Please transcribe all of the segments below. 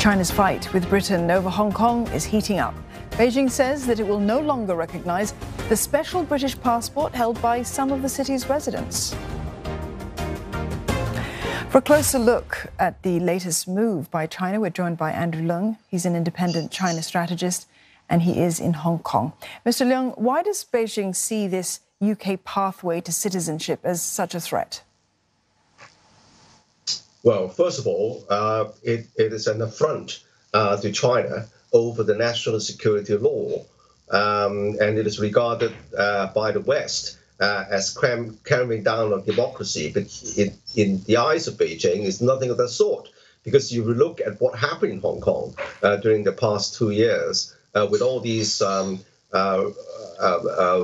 China's fight with Britain over Hong Kong is heating up. Beijing says that it will no longer recognize the special British passport held by some of the city's residents. For a closer look at the latest move by China, we're joined by Andrew Leung. He's an independent China strategist and he is in Hong Kong. Mr. Leung, why does Beijing see this UK pathway to citizenship as such a threat? Well, first of all, uh, it, it is an affront uh, to China over the national security law, um, and it is regarded uh, by the West uh, as cram- down on democracy. But in, in the eyes of Beijing, it's nothing of that sort. Because you look at what happened in Hong Kong uh, during the past two years, uh, with all these um,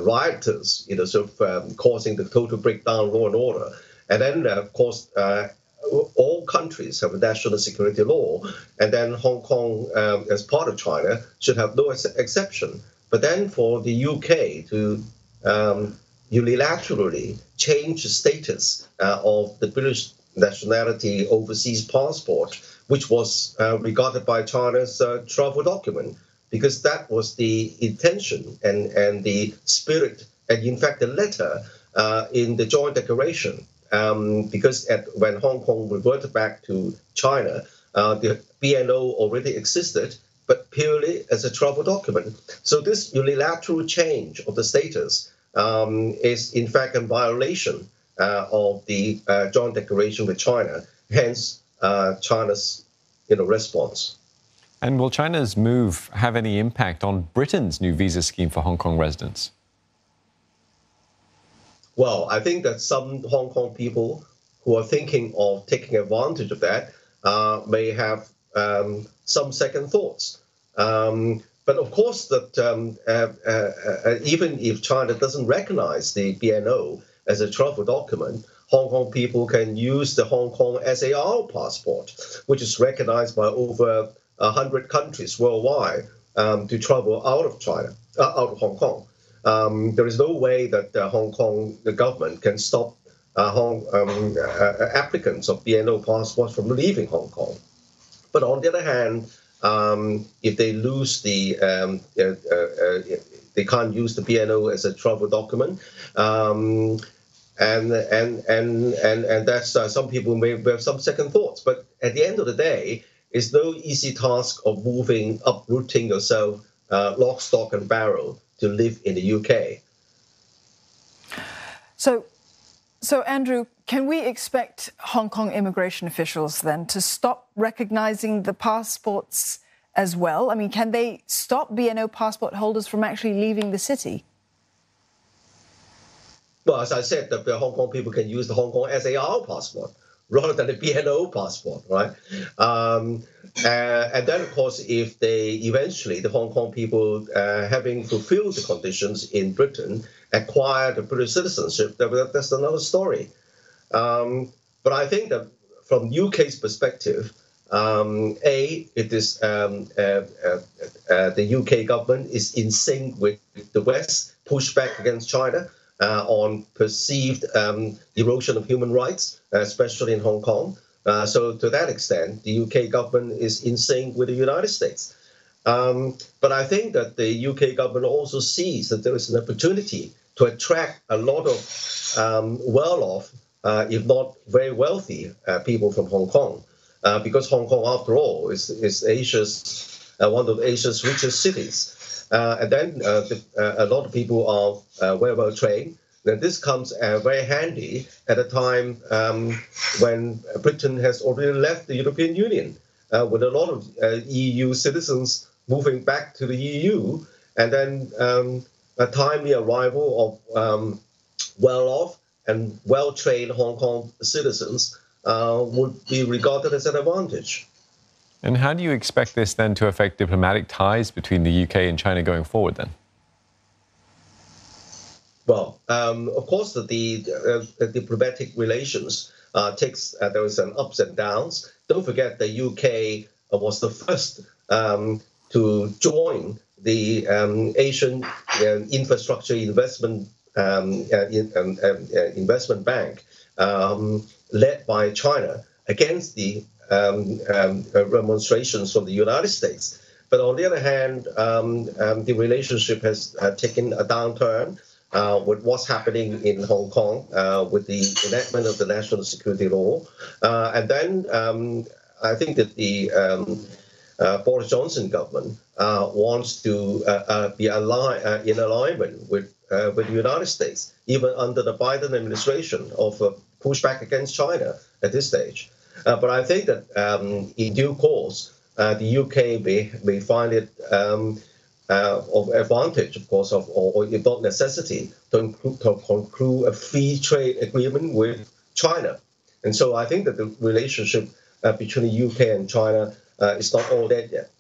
rioters, you know, sort of um, causing the total breakdown of law and order, and then, of course, countries have a national security law, and then Hong Kong, um, as part of China, should have no ex- exception. But then for the UK to um, unilaterally change the status uh, of the British nationality overseas passport, which was uh, regarded by China's uh, travel document, because that was the intention and, and the spirit, and in fact, the letter uh, in the joint declaration um, because at, when Hong Kong reverted back to China, uh, the BNO already existed, but purely as a travel document. So this unilateral change of the status um, is in fact a violation uh, of the uh, joint declaration with China. Hence, uh, China's you know response. And will China's move have any impact on Britain's new visa scheme for Hong Kong residents? Well, I think that some Hong Kong people who are thinking of taking advantage of that uh, may have um, some second thoughts. Um, but of course, that um, uh, uh, uh even if China doesn't recognize the BNO as a travel document, Hong Kong people can use the Hong Kong SAR passport, which is recognized by over 100 countries worldwide um, to travel out of China, uh, out of Hong Kong. Um, there is no way that uh, Hong Kong, the government, can stop uh, Hong, um, uh, applicants of BNO passports from leaving Hong Kong. But on the other hand, um, if they lose the, um, uh, uh, they can't use the BNO as a travel document. Um, and and and and and that's uh, some people may have some second thoughts, but at the end of the day, it's no easy task of moving, uprooting yourself, lock, stock, and barrel to live in the UK. So, so Andrew, can we expect Hong Kong immigration officials then to stop recognizing the passports as well? I mean, can they stop BNO passport holders from actually leaving the city? Well, as I said, the Hong Kong people can use the Hong Kong SAR passport rather than the BNO passport, right? Um, uh, and then, of course, if they eventually, the Hong Kong people, uh, having fulfilled the conditions in Britain, acquire the British citizenship, that's another story. Um, but I think that from UK's perspective, um, A, it is um, uh, uh, uh the UK government is in sync with the West, pushback against China on perceived um, erosion of human rights, especially in Hong Kong. Uh, so to that extent, the UK government is in sync with the United States. Um, but I think that the UK government also sees that there is an opportunity to attract a lot of um, well-off, uh, if not very wealthy, uh, people from Hong Kong, uh, because Hong Kong, after all, is, is Asia's uh, one of Asia's richest cities. Uh, and then uh, the, uh, a lot of people are very well trained. Then this comes very handy at a time um, when Britain has already left the European Union, with a lot of EU citizens moving back to the EU, and then um, a timely arrival of um, well-off and well-trained Hong Kong citizens uh, would be regarded as an advantage. And how do you expect this then to affect diplomatic ties between the UK and China going forward then? Well, um, of course, the, the, uh, diplomatic relations uh, takes uh, there is an ups and downs. Don't forget the UK was the first um, to join the um, Asian uh, Infrastructure Investment um, uh, in, um, uh, Investment Bank, um, led by China against the um, um, demonstrations from the United States. But on the other hand, um, um, the relationship has uh, taken a downturn uh, with what's happening in Hong Kong uh, with the enactment of the national security law. Uh, and then um, I think that the um, uh, Boris Johnson government uh, wants to be in alignment with, with the United States, even under the Biden administration of pushback against China at this stage. But I think that um, in due course, uh, the UK may, may find it um, uh, of advantage, of course, of, or, or if not necessity, to, include, to conclude a free trade agreement with China. And so I think that the relationship uh, between the UK and China uh, is not all that yet.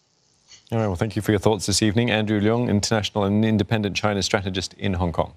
All right, well, thank you for your thoughts this evening. Andrew Leung, international and independent China strategist in Hong Kong.